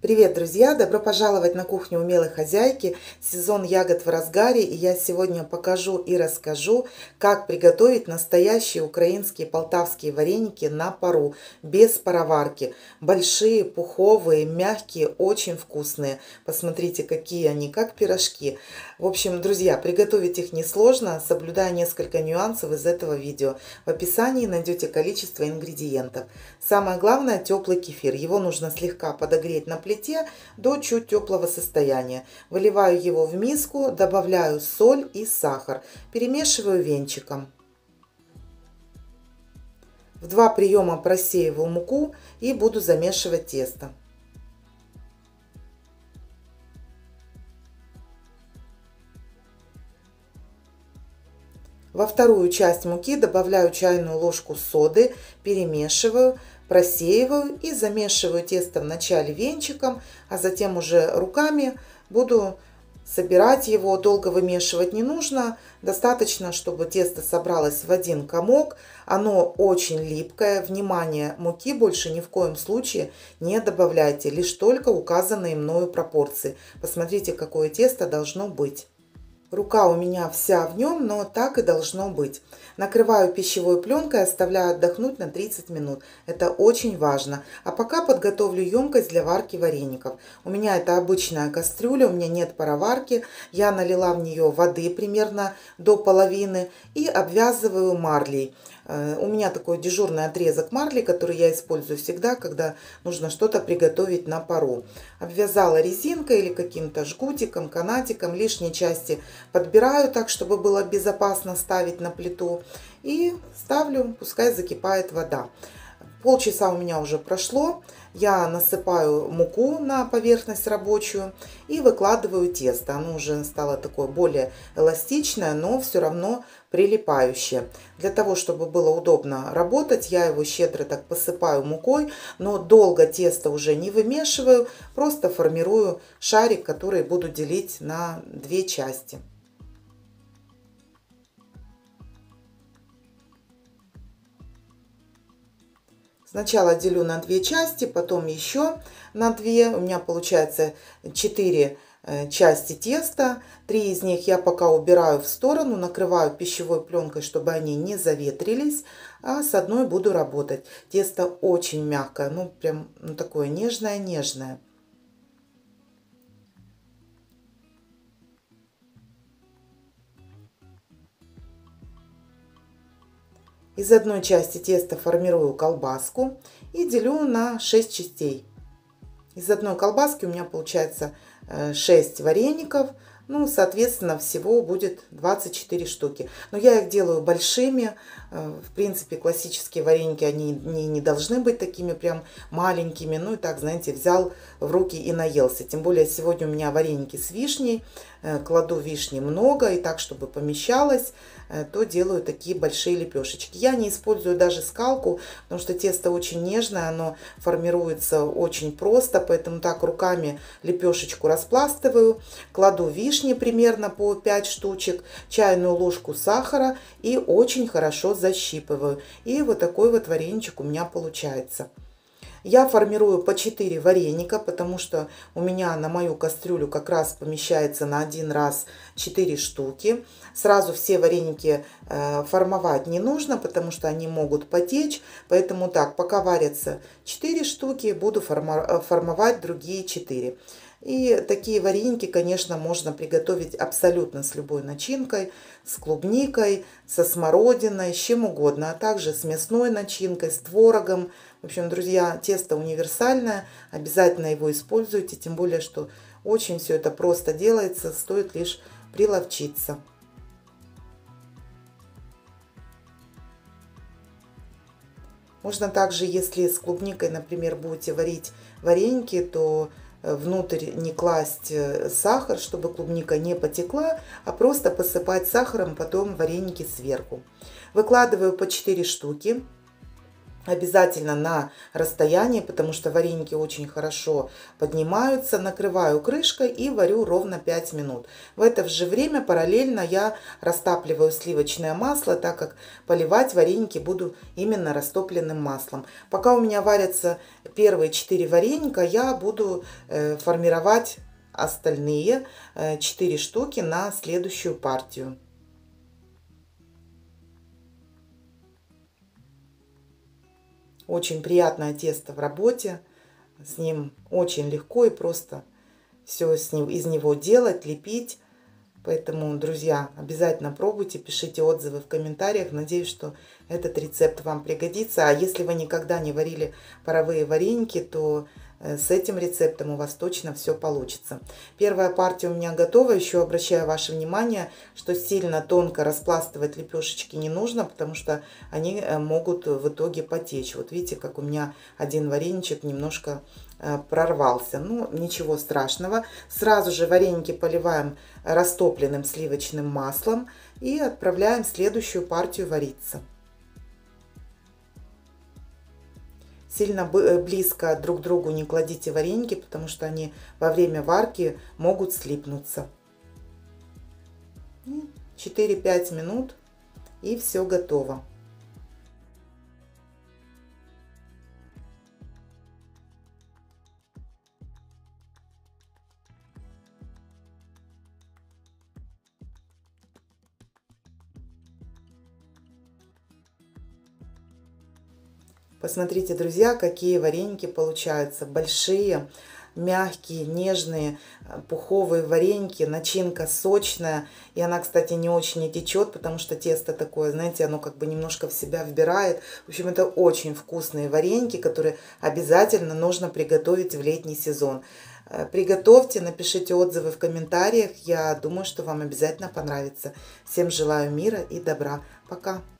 Привет, друзья! Добро пожаловать на кухню умелой хозяйки. Сезон ягод в разгаре, и я сегодня покажу и расскажу, как приготовить настоящие украинские полтавские вареники на пару, без пароварки. Большие, пуховые, мягкие, очень вкусные. Посмотрите, какие они, как пирожки. В общем, друзья, приготовить их несложно, соблюдая несколько нюансов из этого видео. В описании найдете количество ингредиентов. Самое главное – теплый кефир. Его нужно слегка подогреть на плите до чуть теплого состояния. Выливаю его в миску, добавляю соль и сахар. Перемешиваю венчиком. В два приема просеиваю муку и буду замешивать тесто. Во вторую часть муки добавляю чайную ложку соды, перемешиваю, просеиваю и замешиваю тесто вначале венчиком, а затем уже руками буду собирать его. Долго вымешивать не нужно, достаточно, чтобы тесто собралось в один комок. Оно очень липкое, внимание, муки больше ни в коем случае не добавляйте, лишь только указанные мною пропорции. Посмотрите, какое тесто должно быть. Рука у меня вся в нем, но так и должно быть. Накрываю пищевой пленкой, оставляю отдохнуть на 30 минут. Это очень важно. А пока подготовлю емкость для варки вареников. У меня это обычная кастрюля, у меня нет пароварки. Я налила в нее воды примерно до половины и обвязываю марлей. Э, у меня такой дежурный отрезок марли, который я использую всегда, когда нужно что-то приготовить на пару. Обвязала резинкой или каким-то жгутиком, канатиком. Лишние части подбираю так, чтобы было безопасно ставить на плиту. И ставлю, пускай закипает вода. Полчаса у меня уже прошло. Я насыпаю муку на поверхность рабочую и выкладываю тесто. Оно уже стало такое более эластичное, но все равно прилипающее. Для того, чтобы было удобно работать, я его щедро так посыпаю мукой, но долго тесто уже не вымешиваю, просто формирую шарик, который буду делить на две части. Сначала делю на две части, потом еще на две. У меня получается 4 э, части теста. Три из них я пока убираю в сторону, накрываю пищевой пленкой, чтобы они не заветрились. А с одной буду работать. Тесто очень мягкое, ну прям ну, такое нежное-нежное. Из одной части теста формирую колбаску и делю на 6 частей. Из одной колбаски у меня получается 6 э, вареников. Ну, соответственно, всего будет 24 штуки. Но я их делаю большими. Э, в принципе, классические вареники, они не, не должны быть такими прям маленькими. Ну и так, знаете, взял в руки и наелся. Тем более, сегодня у меня вареники с вишней. Э, кладу вишни много, и так, чтобы помещалось, э, то делаю такие большие лепешечки. Я не использую даже скалку, потому что тесто очень нежное, оно формируется очень просто, поэтому так руками лепешечку распластываю, кладу вишни примерно по 5 штучек, чайную ложку сахара и очень хорошо защипываю. И вот такой вот вареничек у меня получается. Я формирую по 4 вареника, потому что у меня на мою кастрюлю как раз помещается на один раз 4 штуки. Сразу все вареники э, формовать не нужно, потому что они могут потечь. Поэтому так, пока варятся 4 штуки, буду э, формовать другие 4. И такие вареники, конечно, можно приготовить абсолютно с любой начинкой, с клубникой, со смородиной, с чем угодно, а также с мясной начинкой, с творогом. В общем, друзья, тесто универсальное, обязательно его используйте, тем более, что очень все это просто делается, стоит лишь приловчиться. Можно также, если с клубникой, например, будете варить вареньки, то внутрь не класть э, сахар, чтобы клубника не потекла, а просто посыпать сахаром потом вареники сверху. Выкладываю по 4 штуки. Обязательно на расстоянии, потому что вареники очень хорошо поднимаются. Накрываю крышкой и варю ровно 5 минут. В это же время параллельно я растапливаю сливочное масло, так как поливать вареники буду именно растопленным маслом. Пока у меня варятся первые 4 вареника, я буду э, формировать остальные 4 э, штуки на следующую партию. Очень приятное тесто в работе. С ним очень легко и просто все с ним, из него делать, лепить. Поэтому, друзья, обязательно пробуйте, пишите отзывы в комментариях. Надеюсь, что этот рецепт вам пригодится. А если вы никогда не варили паровые вареники, то с этим рецептом у вас точно все получится. Первая партия у меня готова. Еще обращаю ваше внимание, что сильно тонко распластывать лепешечки не нужно, потому что они э, могут в итоге потечь. Вот видите, как у меня один вареничек немножко э, прорвался. Ну, ничего страшного. Сразу же вареники поливаем растопленным сливочным маслом и отправляем следующую партию вариться. Сильно э, близко друг к другу не кладите вареники, потому что они во время варки могут слипнуться. 4-5 минут и все готово. Посмотрите, друзья, какие вареники получаются. Большие, мягкие, нежные, пуховые вареники. Начинка сочная. И она, кстати, не очень и течет, потому что тесто такое, знаете, оно как бы немножко в себя вбирает. В общем, это очень вкусные вареники, которые обязательно нужно приготовить в летний сезон. Э, приготовьте, напишите отзывы в комментариях. Я думаю, что вам обязательно понравится. Всем желаю мира и добра. Пока!